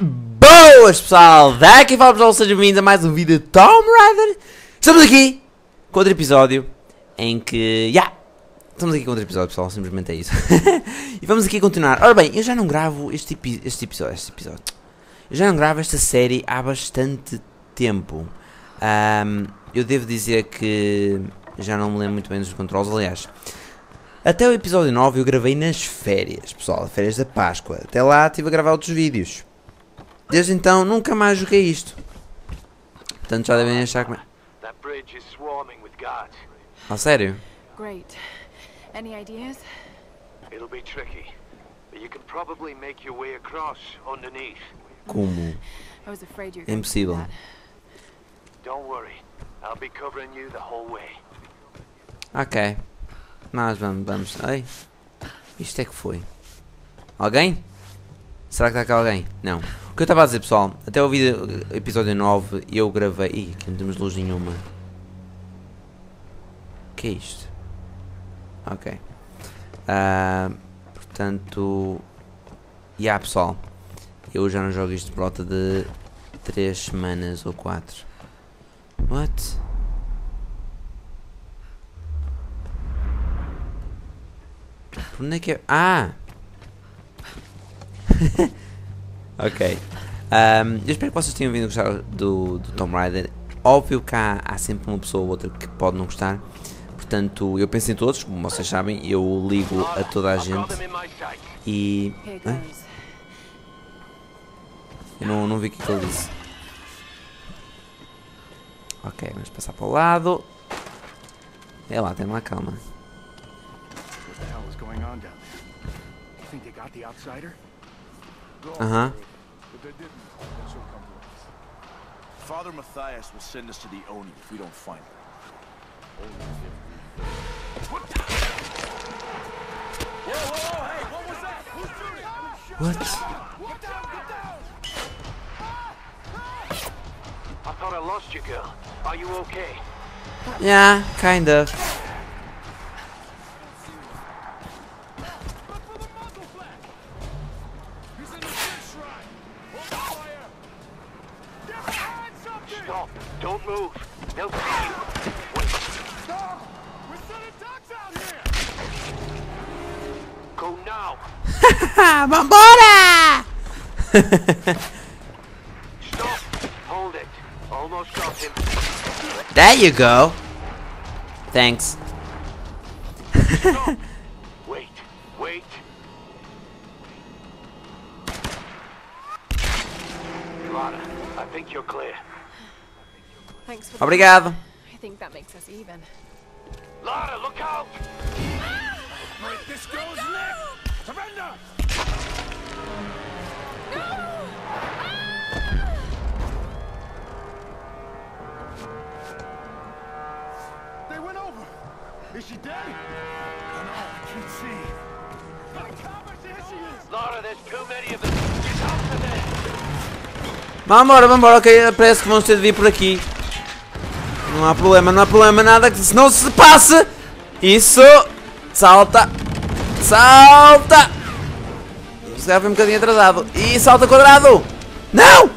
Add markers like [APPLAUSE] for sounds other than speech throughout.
Boas pessoal, daqui fala pessoal, sejam bem-vindos a mais um vídeo de Tomb Raider. Estamos aqui com outro episódio em que, já, yeah, estamos aqui com outro episódio pessoal, simplesmente é isso. [LAUGHS] E vamos aqui continuar, ora bem, eu já não gravo este, este episódio, este episódio. Eu já não gravo esta série há bastante tempo. Um, Eu devo dizer que já não me lembro muito bem dos controles, aliás até o episódio 9 eu gravei nas férias, pessoal, férias da Páscoa. Até lá estive a gravar outros vídeos. Desde então nunca mais joguei isto. Portanto já devem achar que... Ah, sério? Great. Any ideas? It'll be tricky, but you can probably make your way across underneath. Como? I was afraid you're É impossível. Don't worry, I'll be covering you the whole way. Ok. Nós vamos, vamos. Ei. Isto é que foi. Alguém? Será que está cá alguém? Não. O que eu estava a dizer, pessoal, até o vídeo, episódio 9 eu gravei. Ih, aqui não temos luz nenhuma. O que é isto? Ok. Uh, portanto. E yeah, pessoal. Eu já não jogo isto por volta de 3 semanas ou 4. What? Por onde é que é? Ah! [LAUGHS] ok. Um, eu espero que vocês tenham vindo a gostar do, do Tomb Raider. Óbvio que há, há, sempre uma pessoa ou outra que pode não gostar. Portanto, eu penso em todos, como vocês sabem, eu ligo a toda a gente. E. Hã? Eu não, não vi o que, que ele disse. Ok, vamos passar para o lado. É lá, tem lá calma. Uh huh. Father Matthias will send us to the Oni if we don't find her. Whoa, whoa, whoa, hey, what was that? Who's shooting? What? I thought I lost you, girl. Are you okay? Yeah, kind of. Stop. Hold it. Almost got him. there you go. Thanks. Wait. Wait. Lara, I think you're clear. Thanks for Obrigado. I think that makes us even. Lara, look out! [GASPS] Break this girl's neck! Surrender! Vambora, vambora, ok. Parece que vamos ter de vir por aqui. Não há problema, não há problema, nada que se não se passe. Isso. Salta. Salta. Se calhar foi um bocadinho atrasado. E salta quadrado. Não!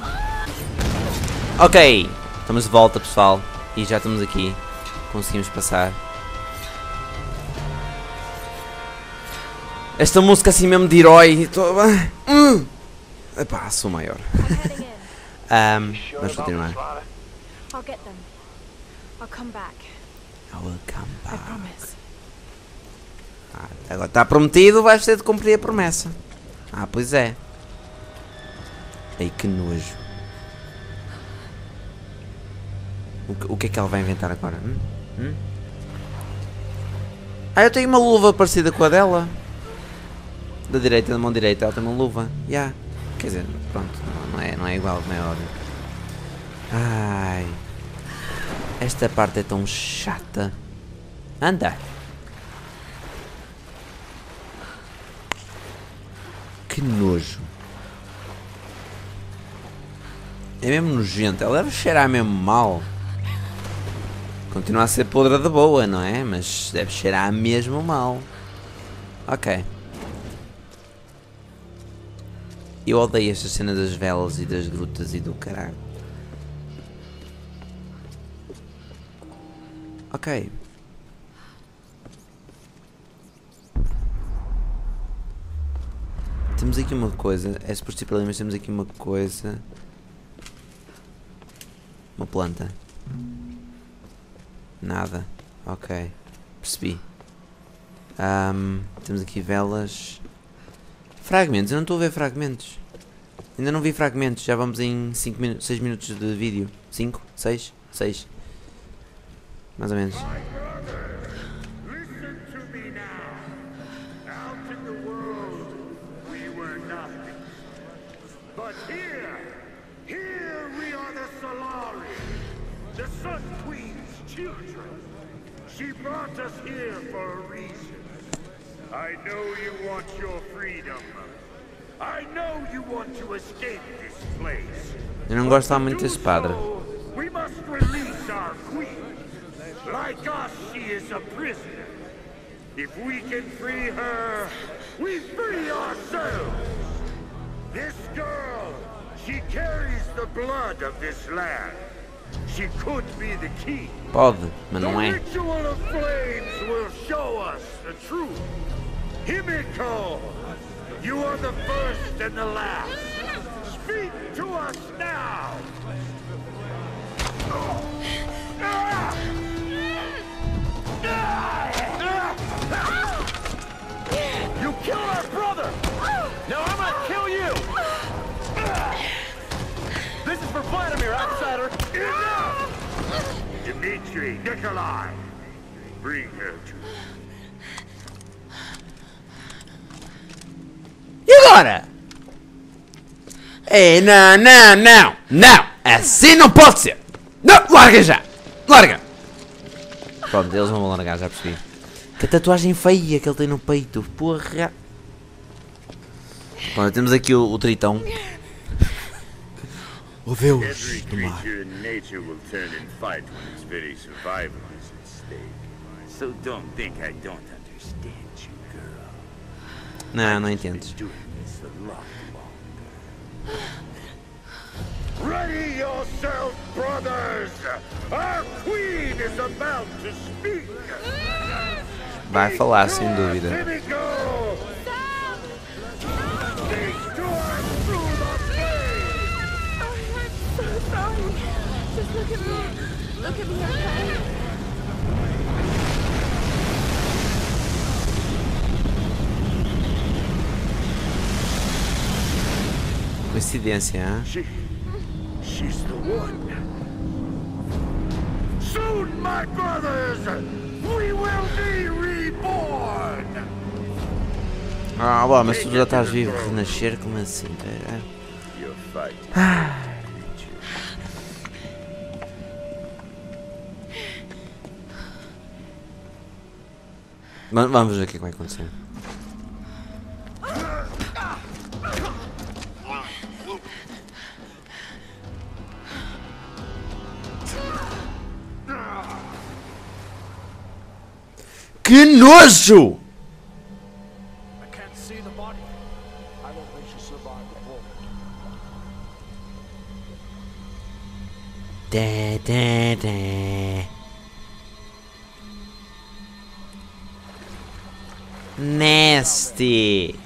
Ok. Estamos de volta, pessoal. E já estamos aqui. Conseguimos passar. Esta música assim mesmo de herói. Tô... Hum. Epá, sou maior. Um, vamos continuar. I'll get them. I'll come back. I will come I back. promise. Ah, agora está prometido, vais ter de cumprir a promessa. Ah, pois é. Ei, que nojo. O que, o que é que ela vai inventar agora? Hum? Hum? Ah, eu tenho uma luva parecida com a dela. Da direita, da mão direita, ela tem uma luva. Já. Quer dizer, pronto, não, não é, não é igual, como é óbvio. Ai. Esta parte é tão chata. Anda. Que nojo. É mesmo nojento. Ela deve cheirar mesmo mal. Continua a ser podre da boa, não é? Mas deve cheirar mesmo mal. Ok. Eu odeio esta cena das velas e das grutas e do caralho. Ok. Temos aqui uma coisa. É suposto ir para ali, mas temos aqui uma coisa. Uma planta. Nada. Ok. Percebi. Ahm, temos aqui velas. Fragmentos. Eu não estou a ver fragmentos. Ainda não vi fragmentos. Já vamos em 5 minutos, 6 minutos de vídeo. 5? 6? 6. Mais ou menos. She brought us here for a reason. I know you want your freedom. I know you want to escape this place. Eu não gosto muito desse padre. We must release our queen. Like us, she is a prisoner. If we can free her, we free ourselves. This girl, she carries the blood of this land. She could be the key. Pode, mas The não é. ritual of flames will show us the truth. Himiko, you are the first and the last. Speak to us now. You killed our brother. Now I'm gonna kill you. This is for Vladimir, outsider. Enough! Dmitri, Nikolai, bring her to agora? Ei, não, não, não, não! Assim não pode ser! Não, larga já! Larga! Pronto, eles não vão largar, já percebi. Que tatuagem feia que ele tem no peito, porra! Pronto, temos aqui o, o tritão. O Deus Every do mar. creature in nature will turn and fight when its very survival is at stake. So don't think I don't understand you, girl. Não, não entendes. Ready yourself, brothers! Our queen is about to speak! Vai falar, sem dúvida. Look at me, okay? Coincidência, hein? She, she's the one. Soon, my brothers, we will be reborn. Ah, bom, mas tu já estás vivo, renascer, como assim? Va- Vamos ver o que é que vai acontecer. The bullet. Dé, dé, dé. Nasty.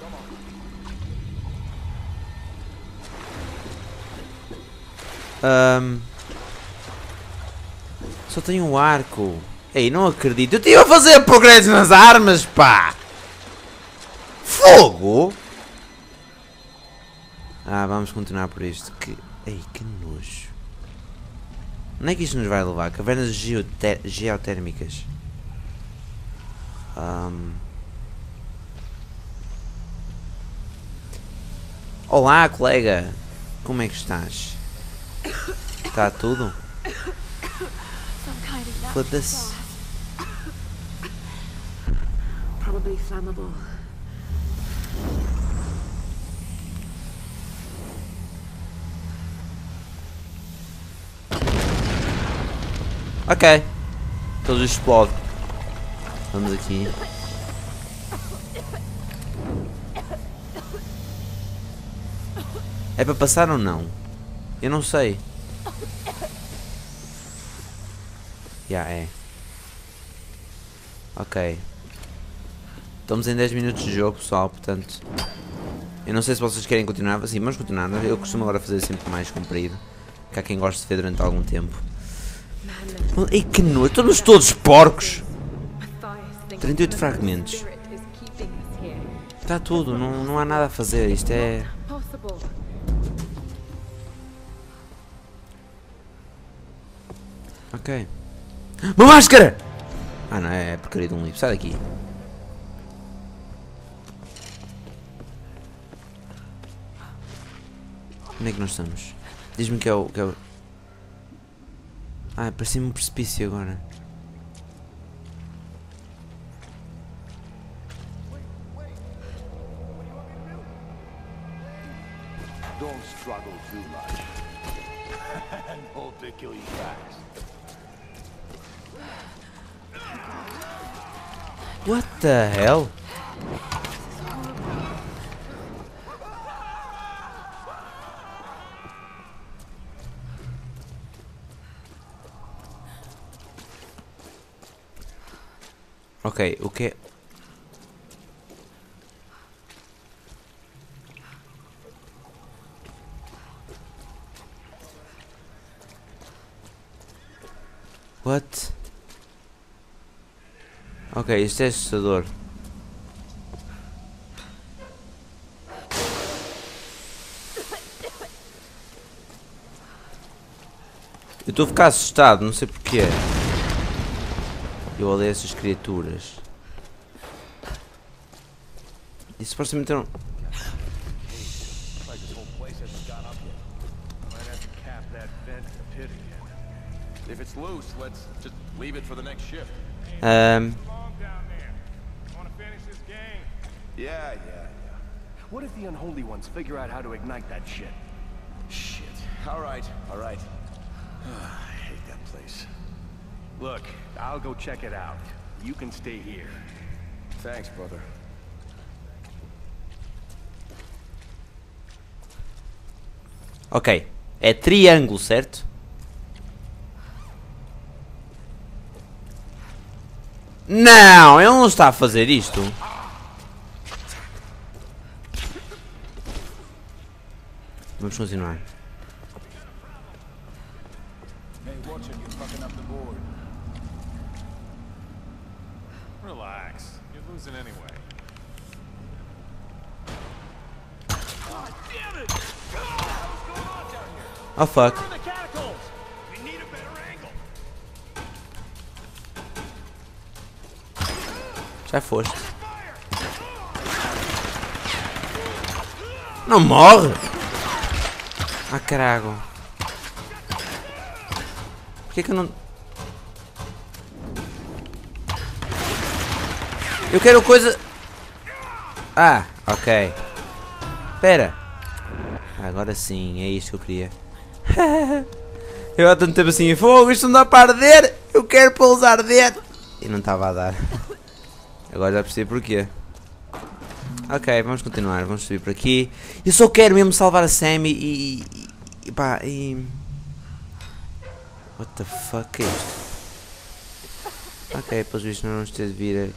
Ahm. só tenho um arco. Ei, não acredito. Eu estive a fazer progresso nas armas, pá! Fogo! Ah, vamos continuar por isto. Que... Ei, que nojo. Onde é que isto nos vai levar? Cavernas geoté- geotérmicas. Ahm. Olá, colega. Como é que estás? Está tudo? Foda-se. Probably flammable. Ok. Todos explodem. Vamos aqui. É para passar ou não? Eu não sei. Já é. Ok. Estamos em 10 minutos de jogo, pessoal, portanto. Eu não sei se vocês querem continuar. Sim, vamos continuar. Eu costumo agora fazer sempre mais comprido. Que há quem goste de ver durante algum tempo. Ei, que nojo. Estamos todos porcos. 38 fragmentos. Está tudo. Não, não há nada a fazer. Isto é... Ok. Uma máscara! Ah não, é porcaria de um livro. Sai daqui. Onde é que nós estamos? Diz-me que é o... Que é o... Ah, parecia-me um precipício agora. Don't struggle too much. [LAUGHS] and hope they kill you fast. What the hell? Ok, o que é... What? Ok, isto é assustador. Eu estou a ficar assustado, não sei porquê. Eu odeio essas criaturas. E supostamente um- não. Um. Yeah, yeah, yeah. What if the unholy ones figure out how to ignite that shit? Shit. All right, all right. [SIGHS] I hate that place. Look, I'll go check it out. You can stay here. Thanks, brother. ok. É triângulo, certo? Não, ele não está a fazer isto. Vamos continuar. Oh fuck. Já foste. Não morre! Ah, carago. Por que eu não... Eu quero coisa... Ah, ok. Espera. Agora sim, é isto que eu queria. [LAUGHS] eu há tanto tempo assim, fogo, isto não dá para arder! Eu quero pousar arder! E não estava a dar. [LAUGHS] Agora já percebi porquê. Ok, vamos continuar, vamos subir por aqui. Eu só quero mesmo salvar a Sammy e... e, e pá, e... What the fuck é isto? Ok, pelos vistos não vamos ter de vir aqui.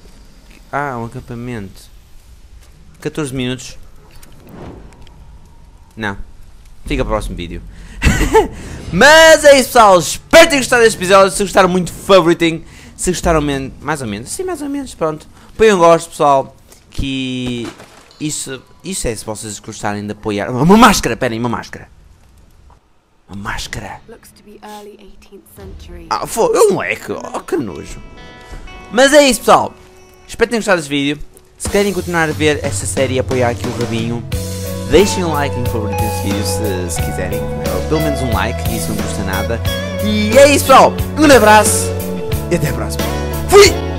Ah, um acampamento. 14 minutos. Não. Fica para o próximo vídeo. [LAUGHS] Mas é isso pessoal, espero que tenham gostado deste episódio. Se gostaram muito, favoriting. Se gostaram menos, mais ou menos, sim, mais ou menos, pronto. Põem um gosto, pessoal. Que isso, isso é se vocês gostarem de apoiar. Uma máscara, esperem, uma máscara. Uma máscara. Looks to be early 18th century. Ah, foi um leque, oh que nojo. Mas é isso, pessoal. Espero que tenham gostado deste vídeo. Se querem continuar a ver esta série e apoiar aqui o Rabinho, deixem um like em favorito deste vídeo se, se quiserem. Ou pelo menos um like, isso não custa nada. E é isso, pessoal. Um grande abraço e até a próxima. Fui!